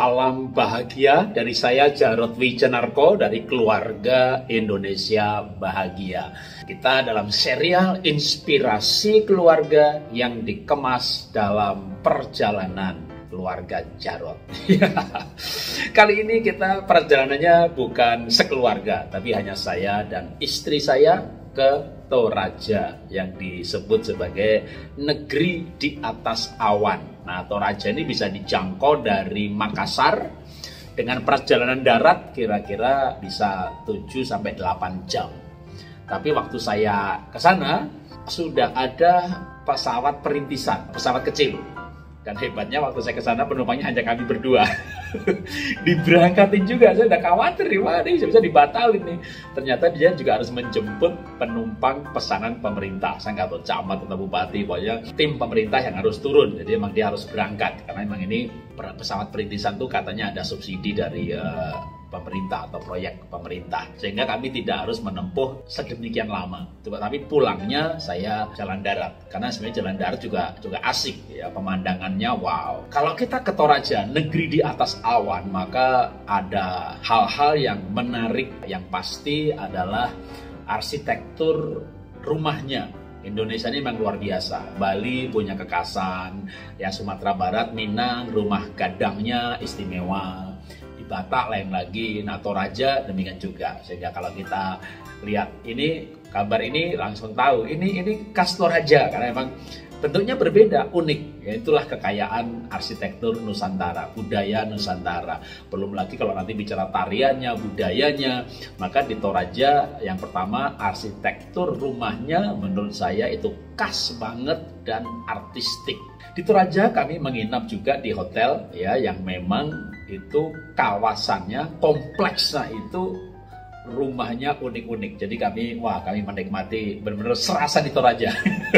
Salam bahagia dari saya Jarod Wijanarko dari keluarga Indonesia Bahagia. Kita dalam serial inspirasi keluarga yang dikemas dalam perjalanan keluarga Jarod. Kali ini kita perjalanannya bukan sekeluarga, tapi hanya saya dan istri saya ke Toraja yang disebut sebagai negeri di atas awan. Nah, Toraja ini bisa dijangkau dari Makassar dengan perjalanan darat kira-kira bisa 7 sampai 8 jam. Tapi waktu saya ke sana sudah ada pesawat perintisan, pesawat kecil dan hebatnya waktu saya ke sana penumpangnya hanya kami berdua. Diberangkatin juga, saya udah khawatir nih, wah ini bisa dibatalin nih. Ternyata dia juga harus menjemput penumpang pesanan pemerintah. Saya nggak tahu camat atau bupati, pokoknya tim pemerintah yang harus turun. Jadi emang dia harus berangkat karena emang ini pesawat perintisan tuh katanya ada subsidi dari uh, pemerintah atau proyek pemerintah. Sehingga kami tidak harus menempuh sedemikian lama. Tapi pulangnya saya jalan darat. Karena sebenarnya jalan darat juga juga asik ya pemandangannya wow. Kalau kita ke Toraja negeri di atas awan maka ada hal-hal yang menarik. Yang pasti adalah arsitektur rumahnya. Indonesia ini memang luar biasa. Bali punya kekasan, ya Sumatera Barat, Minang, rumah gadangnya istimewa. Batak lain lagi, nah Toraja demikian juga. Sehingga kalau kita lihat ini kabar ini langsung tahu ini ini khas Toraja karena memang bentuknya berbeda, unik. Ya, itulah kekayaan arsitektur Nusantara, budaya Nusantara. Belum lagi kalau nanti bicara tariannya, budayanya, maka di Toraja yang pertama arsitektur rumahnya menurut saya itu khas banget dan artistik. Di Toraja kami menginap juga di hotel ya yang memang itu kawasannya kompleksnya itu rumahnya unik-unik. Jadi kami wah kami menikmati benar-benar serasa di Toraja.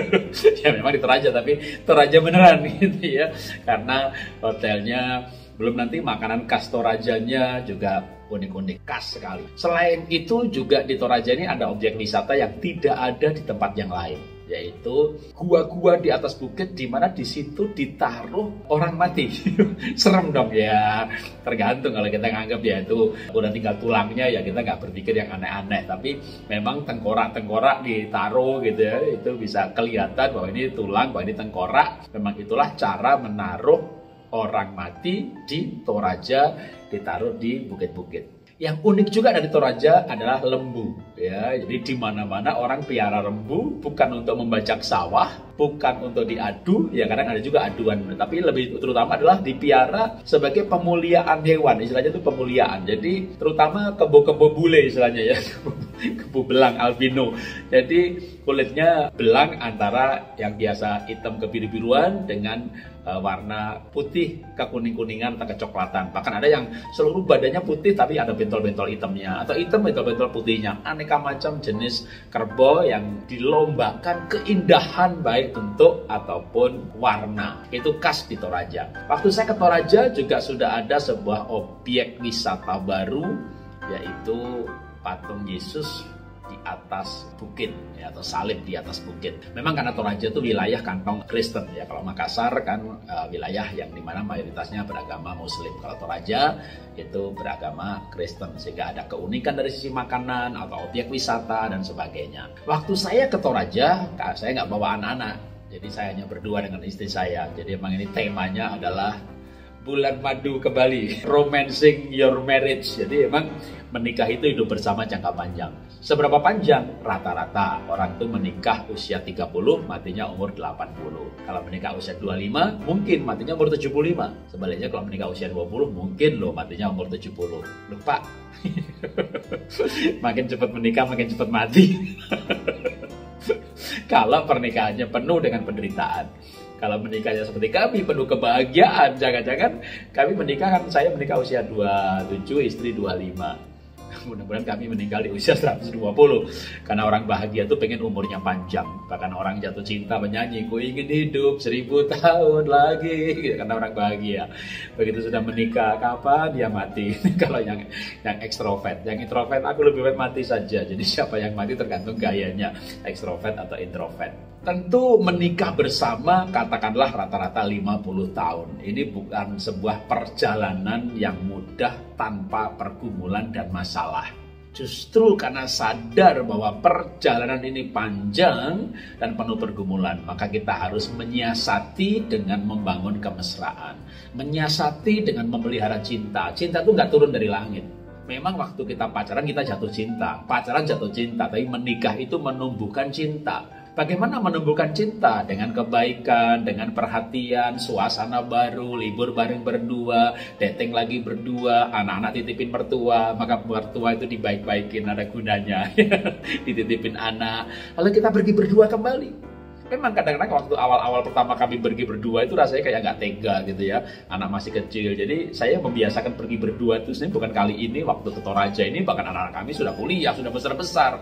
ya memang di Toraja tapi Toraja beneran gitu ya. Karena hotelnya belum nanti makanan khas Torajanya juga unik-unik khas sekali. Selain itu juga di Toraja ini ada objek wisata yang tidak ada di tempat yang lain yaitu gua-gua di atas bukit di mana di situ ditaruh orang mati. Serem dong ya. Tergantung kalau kita nganggap ya itu udah tinggal tulangnya ya kita nggak berpikir yang aneh-aneh. Tapi memang tengkorak-tengkorak ditaruh gitu ya itu bisa kelihatan bahwa ini tulang, bahwa ini tengkorak. Memang itulah cara menaruh orang mati di Toraja ditaruh di bukit-bukit. Yang unik juga dari Toraja adalah lembu, ya. Jadi di mana-mana orang piara lembu bukan untuk membajak sawah, bukan untuk diadu, ya kadang ada juga aduan, tapi lebih terutama adalah dipiara sebagai pemuliaan hewan, istilahnya itu pemuliaan. Jadi terutama kebo-kebo bule istilahnya ya, kebo belang albino. Jadi kulitnya belang antara yang biasa hitam kebiru-biruan dengan uh, warna putih ke kuning-kuningan atau kecoklatan. Bahkan ada yang seluruh badannya putih tapi ada bentol-bentol hitamnya atau hitam bentol-bentol putihnya. Aneka macam jenis kerbau yang dilombakan keindahan baik bentuk ataupun warna. Itu khas di Toraja. Waktu saya ke Toraja juga sudah ada sebuah objek wisata baru yaitu patung Yesus di atas bukit ya, atau salib di atas bukit. Memang karena Toraja itu wilayah kantong Kristen ya. Kalau Makassar kan uh, wilayah yang di mana mayoritasnya beragama Muslim. Kalau Toraja itu beragama Kristen sehingga ada keunikan dari sisi makanan atau objek wisata dan sebagainya. Waktu saya ke Toraja, saya nggak bawa anak-anak. Jadi saya hanya berdua dengan istri saya. Jadi emang ini temanya adalah bulan madu ke Bali, romancing your marriage. Jadi emang menikah itu hidup bersama jangka panjang. Seberapa panjang? Rata-rata orang itu menikah usia 30, matinya umur 80. Kalau menikah usia 25, mungkin matinya umur 75. Sebaliknya kalau menikah usia 20, mungkin loh matinya umur 70. Lupa. makin cepat menikah, makin cepat mati. kalau pernikahannya penuh dengan penderitaan. Kalau menikahnya seperti kami penuh kebahagiaan, jangan-jangan kami menikah kan saya menikah usia 27, istri 25 mudah-mudahan kami meninggal di usia 120 karena orang bahagia tuh pengen umurnya panjang. Bahkan orang jatuh cinta menyanyi ku ingin hidup seribu tahun lagi. Gitu, karena orang bahagia. Begitu sudah menikah kapan dia mati? Kalau yang yang ekstrovert. Yang introvert aku lebih baik mati saja. Jadi siapa yang mati tergantung gayanya. Ekstrovert atau introvert Tentu menikah bersama katakanlah rata-rata 50 tahun. Ini bukan sebuah perjalanan yang mudah tanpa pergumulan dan masalah. Justru karena sadar bahwa perjalanan ini panjang dan penuh pergumulan, maka kita harus menyiasati dengan membangun kemesraan. Menyiasati dengan memelihara cinta. Cinta itu nggak turun dari langit. Memang waktu kita pacaran kita jatuh cinta. Pacaran jatuh cinta, tapi menikah itu menumbuhkan cinta Bagaimana menumbuhkan cinta? Dengan kebaikan, dengan perhatian, suasana baru, libur bareng berdua, dating lagi berdua, anak-anak titipin mertua, maka mertua itu dibaik-baikin ada gunanya, dititipin anak. Lalu kita pergi berdua kembali memang kadang-kadang waktu awal-awal pertama kami pergi berdua itu rasanya kayak nggak tega gitu ya. Anak masih kecil. Jadi saya membiasakan pergi berdua itu sebenarnya bukan kali ini waktu ke Toraja ini bahkan anak-anak kami sudah kuliah sudah besar-besar.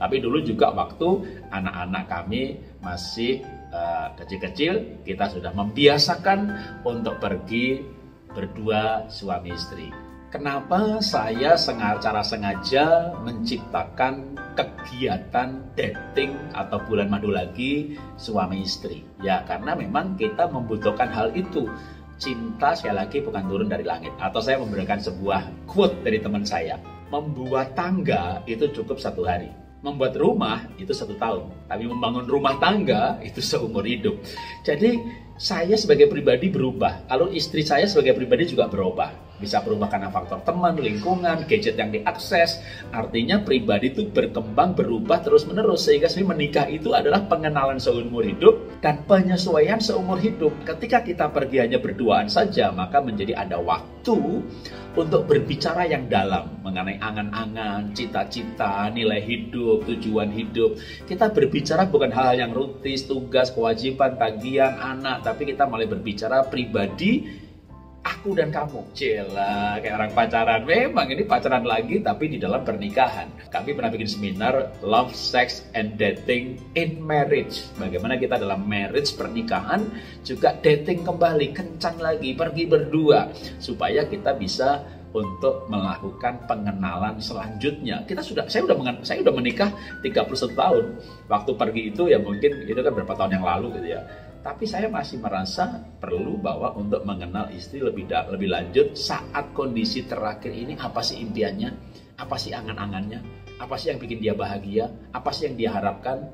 Tapi dulu juga waktu anak-anak kami masih uh, kecil-kecil kita sudah membiasakan untuk pergi berdua suami istri Kenapa saya secara sengaja menciptakan kegiatan dating atau bulan madu lagi suami istri? Ya karena memang kita membutuhkan hal itu. Cinta sekali lagi bukan turun dari langit. Atau saya memberikan sebuah quote dari teman saya. Membuat tangga itu cukup satu hari. Membuat rumah itu satu tahun. Tapi membangun rumah tangga itu seumur hidup. Jadi saya sebagai pribadi berubah. Lalu istri saya sebagai pribadi juga berubah bisa berubah karena faktor teman, lingkungan, gadget yang diakses. Artinya pribadi itu berkembang, berubah terus-menerus. Sehingga sebenarnya menikah itu adalah pengenalan seumur hidup dan penyesuaian seumur hidup. Ketika kita pergi hanya berduaan saja, maka menjadi ada waktu untuk berbicara yang dalam mengenai angan-angan, cita-cita, nilai hidup, tujuan hidup. Kita berbicara bukan hal-hal yang rutin, tugas, kewajiban, bagian, anak, tapi kita mulai berbicara pribadi aku dan kamu. Cila, kayak orang pacaran. Memang ini pacaran lagi tapi di dalam pernikahan. Kami pernah bikin seminar Love, Sex, and Dating in Marriage. Bagaimana kita dalam marriage, pernikahan, juga dating kembali, kencan lagi, pergi berdua. Supaya kita bisa untuk melakukan pengenalan selanjutnya. Kita sudah saya sudah saya sudah menikah 31 tahun. Waktu pergi itu ya mungkin itu kan berapa tahun yang lalu gitu ya tapi saya masih merasa perlu bahwa untuk mengenal istri lebih lebih lanjut saat kondisi terakhir ini apa sih impiannya, apa sih angan-angannya, apa sih yang bikin dia bahagia, apa sih yang dia harapkan.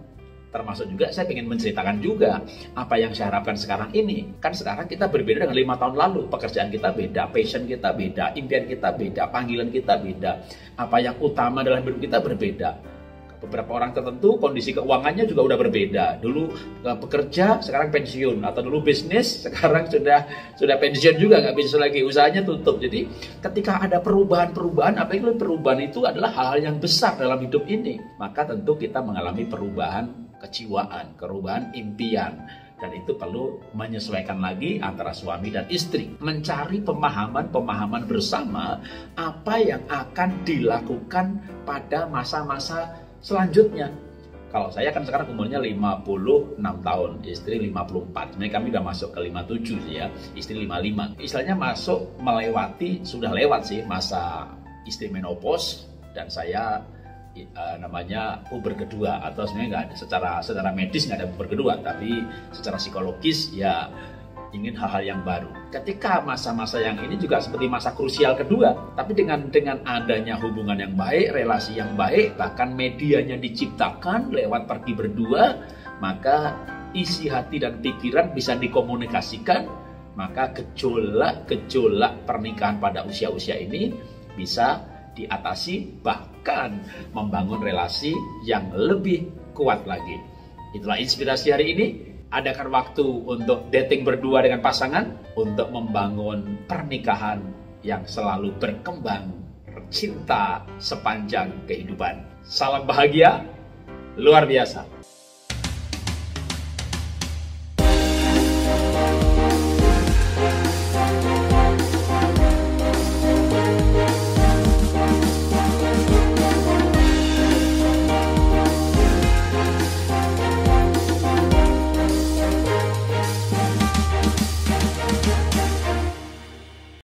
Termasuk juga saya ingin menceritakan juga apa yang saya harapkan sekarang ini. Kan sekarang kita berbeda dengan lima tahun lalu. Pekerjaan kita beda, passion kita beda, impian kita beda, panggilan kita beda. Apa yang utama dalam hidup kita berbeda beberapa orang tertentu kondisi keuangannya juga udah berbeda. Dulu uh, bekerja, sekarang pensiun atau dulu bisnis, sekarang sudah sudah pensiun juga nggak bisa lagi usahanya tutup. Jadi ketika ada perubahan-perubahan, apa itu perubahan itu adalah hal-hal yang besar dalam hidup ini. Maka tentu kita mengalami perubahan kejiwaan, perubahan impian dan itu perlu menyesuaikan lagi antara suami dan istri. Mencari pemahaman-pemahaman bersama apa yang akan dilakukan pada masa-masa selanjutnya kalau saya kan sekarang umurnya 56 tahun, istri 54. Sebenarnya kami udah masuk ke 57 sih ya, istri 55. Istilahnya masuk melewati, sudah lewat sih masa istri menopause dan saya uh, namanya puber kedua atau sebenarnya nggak ada secara secara medis nggak ada puber kedua tapi secara psikologis ya ingin hal-hal yang baru. Ketika masa-masa yang ini juga seperti masa krusial kedua, tapi dengan dengan adanya hubungan yang baik, relasi yang baik, bahkan medianya diciptakan lewat pergi berdua, maka isi hati dan pikiran bisa dikomunikasikan, maka gejolak-gejolak pernikahan pada usia-usia ini bisa diatasi bahkan membangun relasi yang lebih kuat lagi. Itulah inspirasi hari ini adakan waktu untuk dating berdua dengan pasangan, untuk membangun pernikahan yang selalu berkembang, cinta sepanjang kehidupan. Salam bahagia, luar biasa.